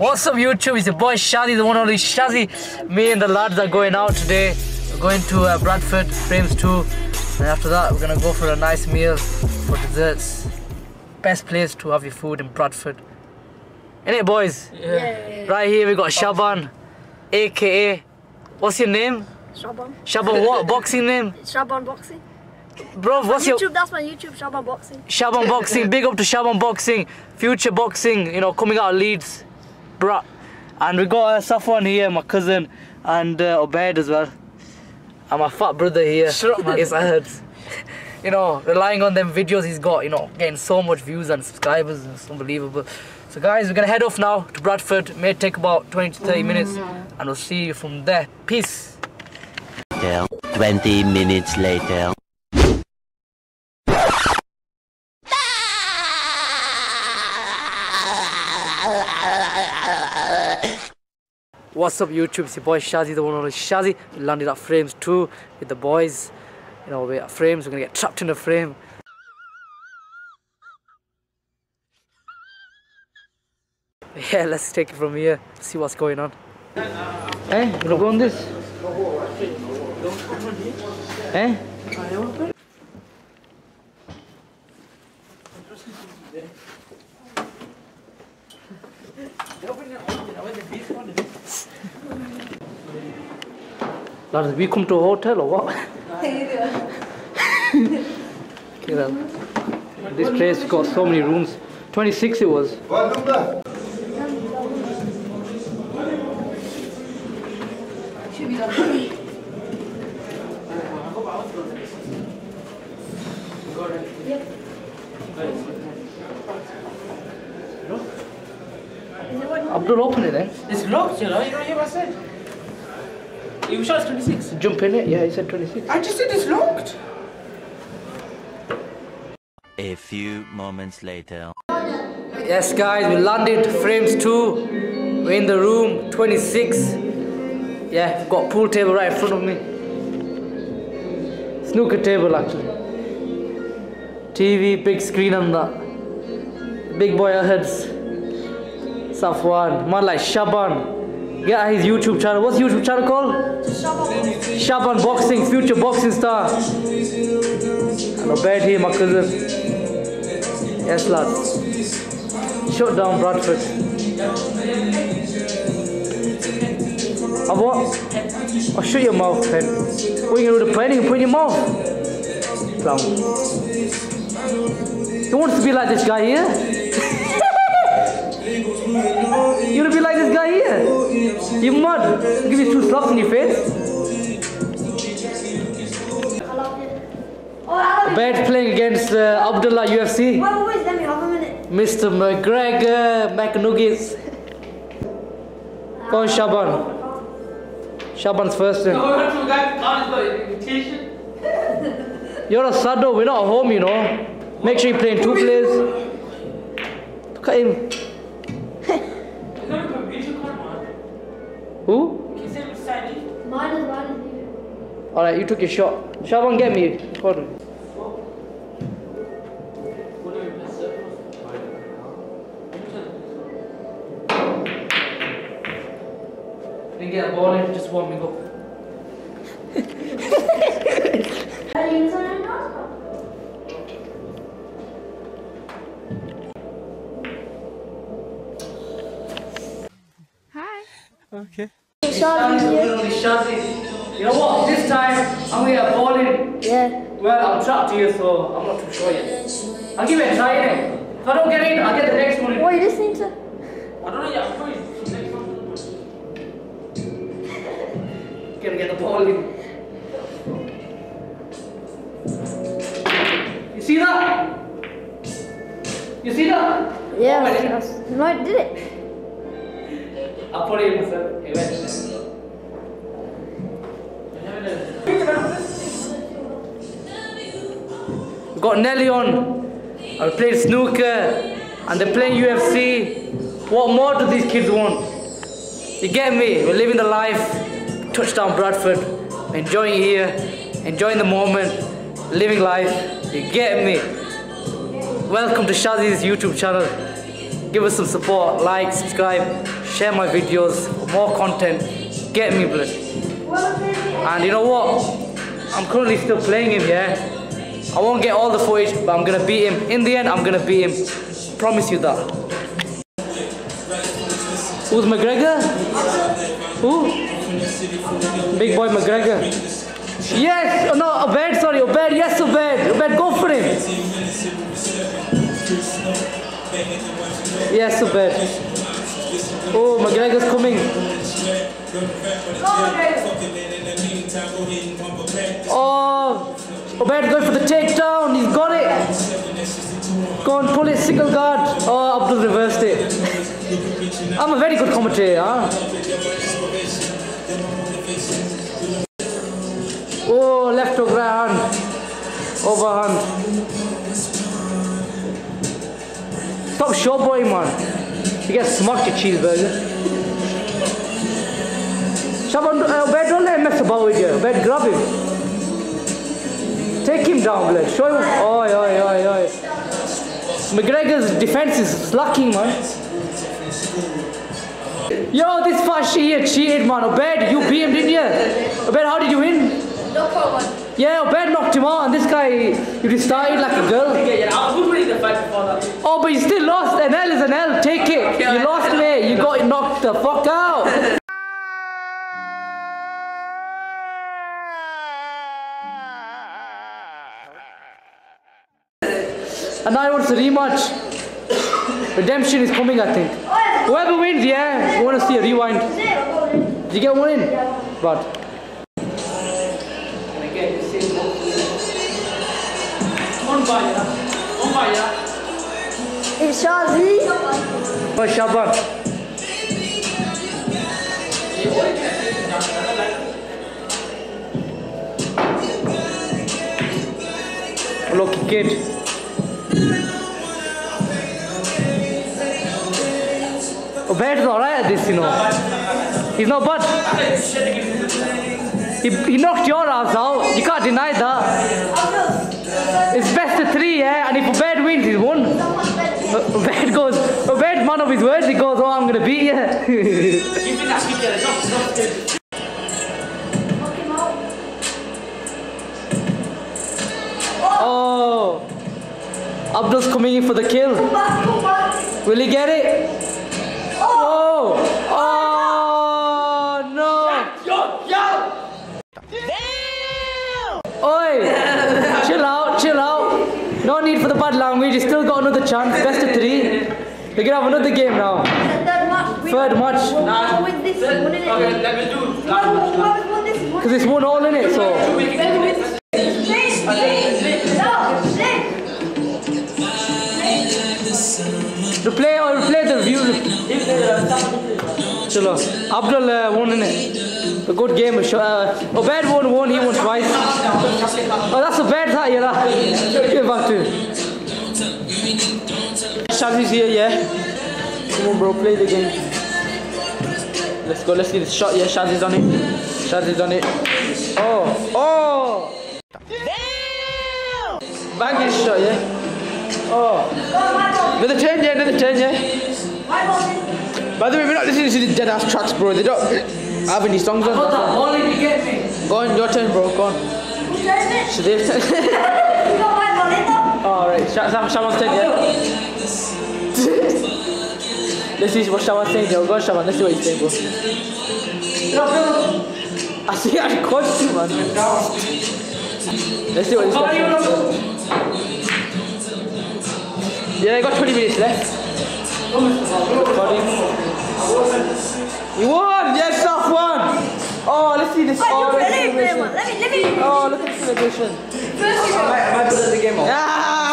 man. What's up YouTube? It's your boy Shazzy, the one and only Shazzy. Me and the lads are going out today. We're going to uh, Bradford, Frames 2. And after that, we're gonna go for a nice meal for desserts. Best place to have your food in Bradford. Innit boys? Yeah. Right here we got Shaban, aka, what's your name? Shaban. Shaban what? Boxing name? Shaban Boxing. Bro, what's your... YouTube, that's my YouTube, Shaban Boxing. Shaban Boxing, big up to Shaban Boxing, future boxing, you know, coming out of Leeds, bruh. And we got uh, Safwan here, my cousin, and uh, Obaid as well. And my fat brother here, Shut up, man. is Ahad. You know, relying on them videos he's got, you know, getting so much views and subscribers, it's unbelievable. So guys, we're gonna head off now to Bradford. May take about 20 to 30 minutes, and we'll see you from there. Peace. 20 minutes later. What's up YouTube, it's your boy Shazzy, the one only Shazzy. We landed at Frames 2 with the boys. You know, we're at Frames, we're gonna get trapped in a frame. Yeah, let's take it from here, see what's going on. Eh, you wanna go on this? Eh? Lars, we come to a hotel or what? okay, then. This place got so many rooms. 26 it was. It's locked, you know. You don't hear what I said. You shot 26. Jump in it. Yeah, he said 26. I just said it's locked. A few moments later. Yes, guys, we landed. Frames 2. We're in the room 26. Yeah, got pool table right in front of me. Snooker table, actually. TV, big screen on that. Big boy heads. Safwan. Man like Shaban. Get his YouTube channel. What's YouTube channel called? Shaban Boxing, future boxing star. And a bed here, my cousin. Yes, lads. Shut down Bradford. Of what? Oh, shut your mouth, pen. What are you gonna do the pen? You put in your mouth. Clown. You want to be like this guy here? Here? You mad? Give you two slaps in your face. Bad playing against uh, Abdullah UFC. Wait, wait, wait, let me have a minute. Mr. McGregor McNuggets. Go on, Shaban. Shaban's first in. You're a sado, we're not at home, you know. Make sure you play in two players. Look at him. Who? Mine is mine is Alright, you took your shot. Shaban, get me. Hold on. Didn't get a ball in, just want me you inside now? Shazzy. You know what? This time I'm gonna get ball in. Yeah. Well, I'm trapped here, so I'm not too sure yet. I'll give it a try innit? If I don't get in, I'll get the next one in. What are you listening to? I don't know, yeah, I'm going. Next one. Gonna get the ball in. You see that? You see that? Yeah. Oh, I No, I did it. I'll put it in myself. Hey, wait. Got Nelly on. I played snooker, and they're playing UFC. What more do these kids want? You get me? We're living the life. Touchdown Bradford. Enjoying here. Enjoying the moment. Living life. You get me? Welcome to Shazzy's YouTube channel. Give us some support. Like, subscribe, share my videos more content. Get me blood. And you know what? I'm currently still playing him, yeah. I won't get all the footage, but I'm gonna beat him. In the end, I'm gonna beat him. Promise you that. Who's McGregor? Who? Big boy McGregor. Yes, oh, no, Obed, sorry, Obed, yes, Obed. Obed, go for him. Yes, Obed. Oh, McGregor's coming. Oh, Obed going for the takedown. He's got it. Go and pull it, single guard. Oh, Abdul reversed it. I'm a very good commentator. Huh? Oh, left hook, right hand. Overhand. Stop showboying, man. You get smacked, you cheeseburger. Shaban, uh, Bed, don't let him mess about with you. Bed, grab him. Take him down, blood. Show him. Oi, oi, oi, oi. McGregor's defense is slacking, man. Yo, this fat shit here cheated, man. Obed, you beat him, didn't you? Obed, how did you win? Yeah, Obed knocked him out, and this guy, you just started like a girl. I was the fight before that. Oh, but you still lost. An L is an L. Take it. You lost, mate. You got knocked the fuck out. And now he wants a rematch. Redemption is coming, I think. Whoever wins, yeah, we want to see a rewind. Did you get one in? But One by ya. One by ya. It's Shazzy. oh, Shaban. Lucky kid. Obed's alright at this, you know. He's not bad. He, he knocked your ass out. You can't deny that. It's best of three, yeah? And if Obed wins, he's won. Obed goes, Obed's man of his words. He goes, oh, I'm going to beat you. Oh. Abdul's coming in for the kill. Will he get it? Oh! Oh! No! Yo, yo. Oi! chill out, chill out. No need for the bad language. You still got another chance. Best of three. We can have another game now. Third match. We- Third match. Whoever wins this, win it. Okay, let me do last match. Whoever this, Because it's one all in it, so. Whoever wins this, no, this. The play oh, or play the view. Chalo. Abdul won in it. A good game. Uh, Obed won one, he won twice. Oh, that's a bad hat, yeah. Give it back to him. Shazzy's here, yeah. Come on, bro, play the game. Let's go, let's see the shot, yeah. Shazzy's on it. Shazzy's on it. Oh, oh! Bang Banging shot, yeah. Oh. Another 10, yeah, another 10, yeah. By the way, we're not listening to the dead ass tracks, bro. They don't have any songs on. All did you get me? Go on, your turn, bro. Go on. Who's turn it? Should they? You got my money. Alright, Sham, Shaman's turn, yeah. Let's see what Shaman's saying, yo. Go on, Shaman. Let's see what he's saying, bro. I see I coached you, man. Let's see what he's saying. Yeah, I got 20 minutes left. You won! Yes, South won! Oh, let's see this. Oh, Let let's me this. one. Let me, let me. Oh, look at the celebration. First you go. Ah,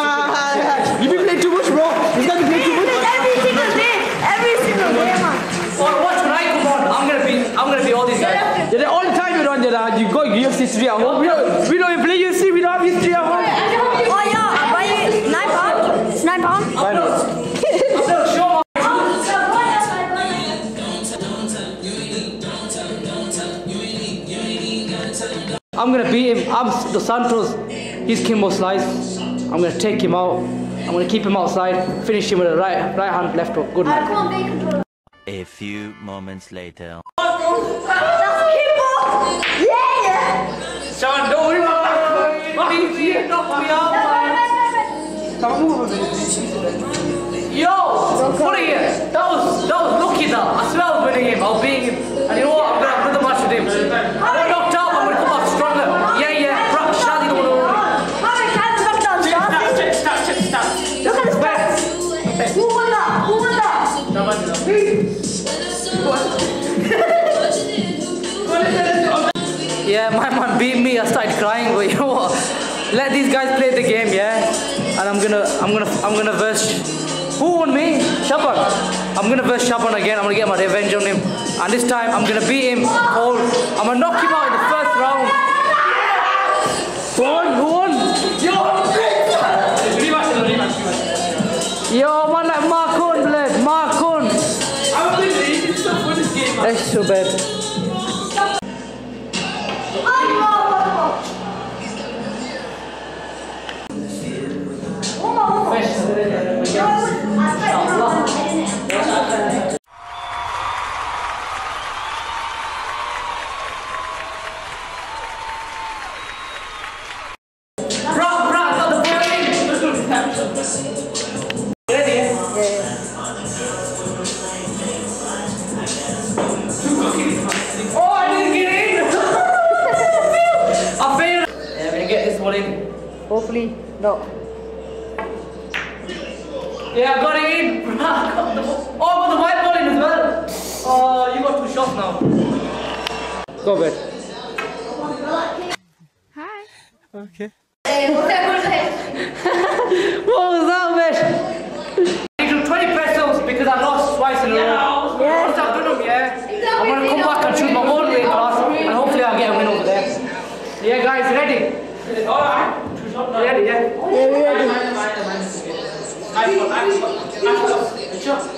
gonna beat him. I'm Dos Santos. He's Kimbo Slice. I'm gonna take him out. I'm gonna keep him outside. Finish him with a right, right hand, left hook. Good I man. can't be controlled. A few moments later. That's kickball. Yeah. Sean, don't worry about it. Mommy, here, knock me out, man. Yo, what are you? That was that was lucky that. I swear I was winning him. I was beating him. And you know Yeah, my man beat me. I started crying, but you know what? Let these guys play the game, yeah. And I'm gonna, I'm gonna, I'm gonna verse. Who won me? Shaban. I'm gonna verse Shaban again. I'm gonna get my revenge on him. And this time, I'm gonna beat him cold. I'm gonna knock him out in the first round. Who won? Who won? This game, man. That's so bad. Go back. What was that, man? I do 20 pesos because I lost twice in a row. Yeah. Once I've done them, yeah, I'm gonna come back and shoot my own weight class and hopefully I'll get a win over there. Yeah, guys, ready? Alright. Two shots now. Ready, yeah? Yeah, we ready. Nice one, nice one. Nice one. Good shot.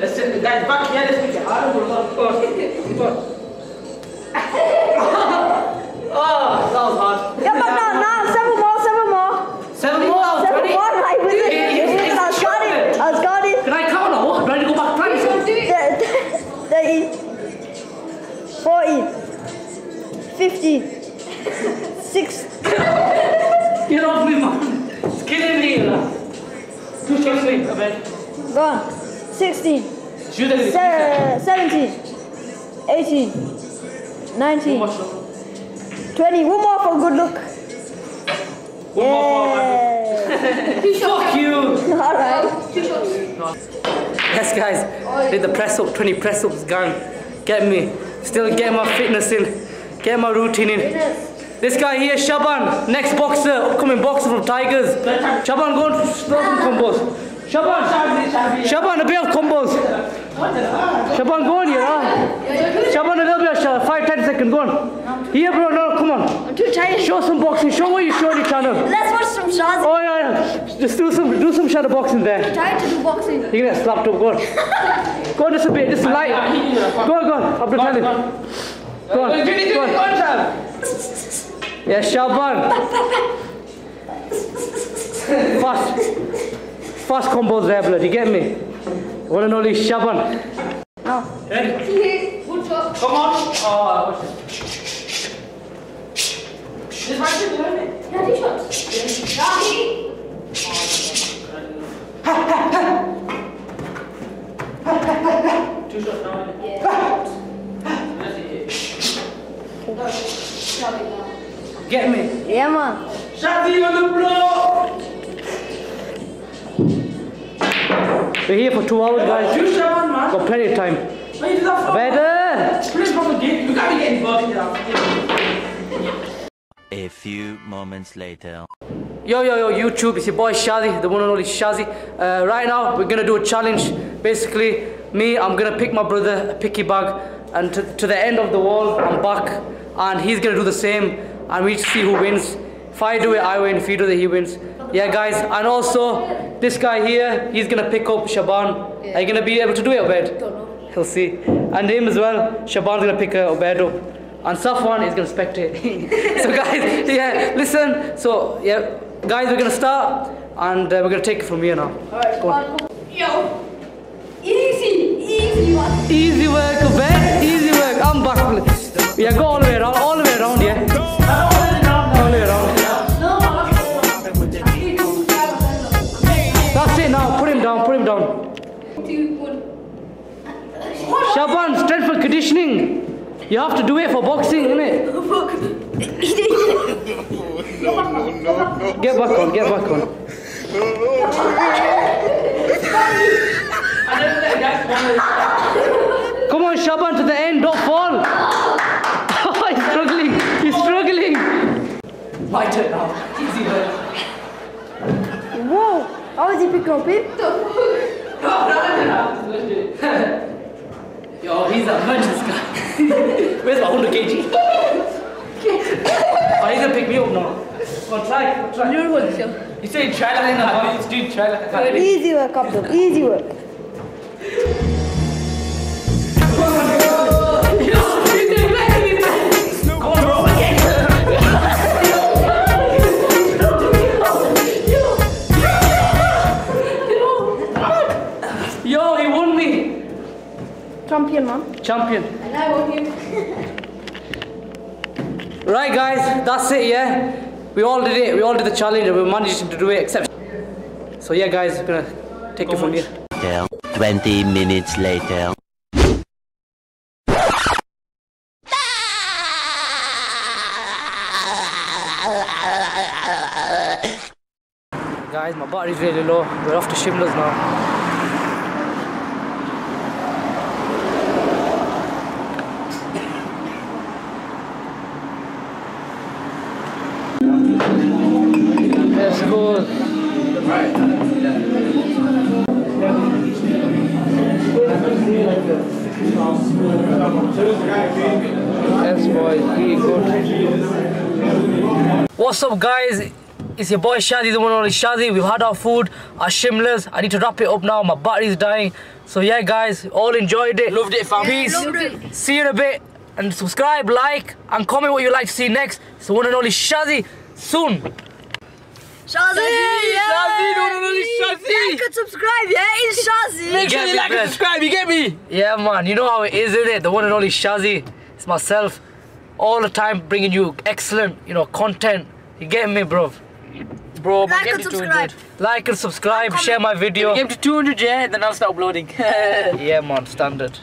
Let's sit, guys, back here, let's make it harder. Nineteen, twenty. One more for good look. Yeah. Fuck you. All right. Yes, guys. Did the press up, 20 press ups, gang. Get me. Still get my fitness in. Get my routine in. This guy here, Shaban, next boxer, upcoming boxer from Tigers. Shaban, go and throw some combos. Shaban, Shaban, a bit of combos. Shaban, go on here, huh? Shaban, a little bit of shot. Five, ten seconds, go on. Here, bro, no, come on. I'm too tired. Show some boxing. Show what you showed your channel. Let's watch some shots. Oh, yeah, yeah. Just do some, do some shadow boxing there. Tired to do boxing. You can get slapped up, go on. Go on just a bit, just light. Go on, go on, Abdul Talib. Go on, go on. Yeah, Shaban. Fast. Fast combos there, blood, you get me? One and only Shaban. Oh. No. Ready? Come on. Oh, this might be good. Two shots now. Get me. Yeah, man. Shadi on the block. We're here for two hours, guys. You Shaban, man. Got plenty of time. Why you do that for? Better. Please from the game. You gotta get involved in that. A few moments later. Yo, yo, yo, YouTube, it's your boy Shazzy, the one and only Shazzy. Uh, right now, we're gonna do a challenge. Basically, me, I'm gonna pick my brother a picky bag, and to, to the end of the wall, I'm back, and he's gonna do the same, and we see who wins. If I do it, I win. If he does it, he wins. Yeah, guys, and also, this guy here, he's gonna pick up Shaban. Are you gonna be able to do it, Obed? He'll see. And him as well, Shaban's gonna pick uh, Obed up. And Safwan is gonna spectate. so guys, yeah, listen. So yeah, Guys, we're gonna start and uh, we're gonna take it from here now. Go on. Yo. Easy, easy one. Easy work, bet. Easy work. I'm back. Yeah, go all the way around. All the way around, yeah. All the way around. That's it now. Put him down. Put him down. Two, one. Shaban, strength for conditioning. You have to do it for boxing, innit? Get back on. Get back on. Come on, Shaban, to the end. Don't fall. He's struggling. He's struggling. My turn now. Easy work. Whoa. How is he picking up eh? it? Yo, he's a emergency guy. Where's my 100 kg? oh, he's gonna pick me up now. Come on, try. try. You say try like that. He's doing try like that. Easy work, Abdul. Easy work. Champion, man. Champion. And I won him. Right, guys, that's it, yeah? We all did it. We all did the challenge and we managed to do it except. So, yeah, guys, we're gonna take it from here. 20 minutes later. Guys, my battery's really low. We're off to Shimla's now. Yes, boys, be good. What's up, guys? It's your boy Shadi, the one and only Shadi. We've had our food, our Shimla's. I need to wrap it up now. My battery's dying. So yeah, guys, all enjoyed it. Loved it, fam. Peace. See you in a bit. And subscribe, like, and comment what you'd like to see next. It's the one and only Shadi. Soon. Shazzy! Shazzy, the one and only Shazzy. Like and subscribe, yeah? It's Shazzy. Make sure you like and subscribe, you get me? Yeah, man, you know how it is, isn't it? The one and only Shazzy. It's myself. All the time bringing you excellent, you know, content. You get me, bro? Bro, Like and subscribe. Like and subscribe, share my video. Get to 200, yeah, then I'll start uploading. yeah, man, standard.